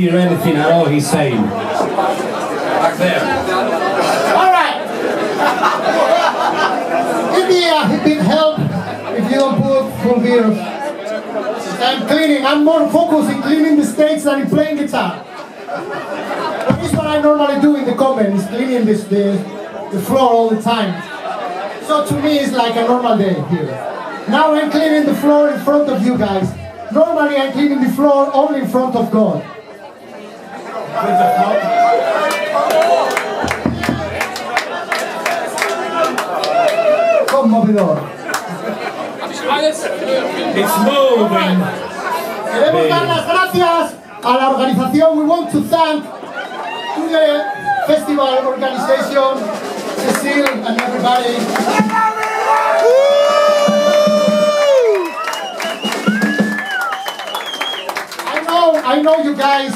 hear anything at all he's saying. Back there. All right. Give me a big help if you don't put full beer. I'm cleaning. I'm more focused in cleaning the stage than in playing guitar. But this is what I normally do in the comments, cleaning this, the, the floor all the time. So to me, it's like a normal day here. Now I'm cleaning the floor in front of you guys. Normally I'm cleaning the floor only in front of God. Conmovedor. It's moving. Queremos dar las gracias a la organización. We want to thank the festival organization, Cecile and everybody. I know, I know you guys,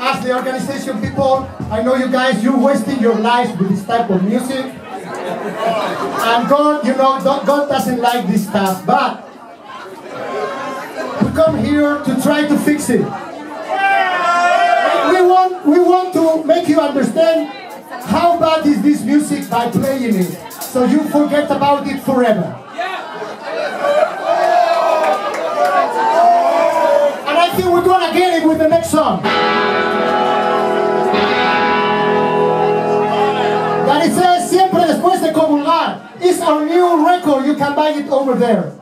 as the organization people, I know you guys, you're wasting your lives with this type of music. And God, you know, God doesn't like this stuff, but we come here to try to fix it. We want, we want to make you understand how bad is this music by playing it, so you forget about it forever. It's our new record. You can buy it over there.